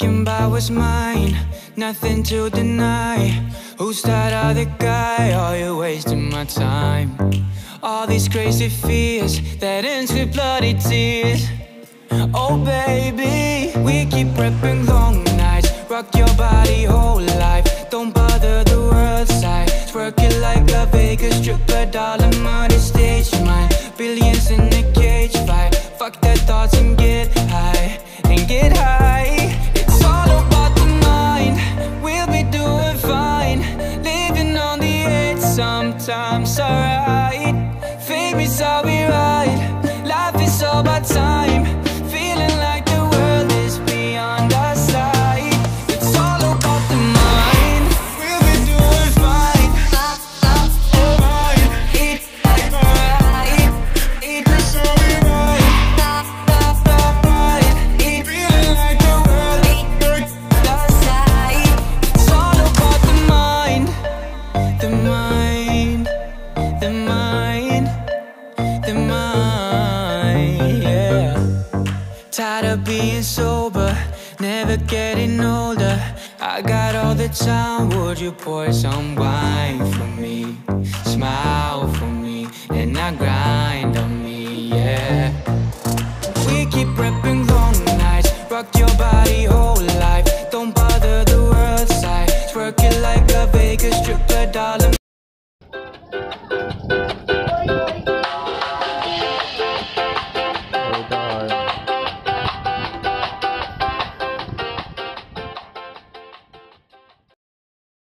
Thinking about what's mine, nothing to deny. Who's that other guy? Are you wasting my time? All these crazy fears that ends with bloody tears. Oh baby, we keep prepping long nights. Rock your body whole life. Don't bother the world side. Twerk it like a Vegas stripper, dollar money stage mine. Billions in a cage fight. Fuck their thoughts and get high, and get high. Sometimes alright. Fame is how tired of being sober, never getting older. I got all the time, would you pour some wine for me? Smile for me, and I grind on me, yeah. We keep prepping long nights, rock your body whole life. Don't bother the world side, twerk it like a Vegas stripper, darling.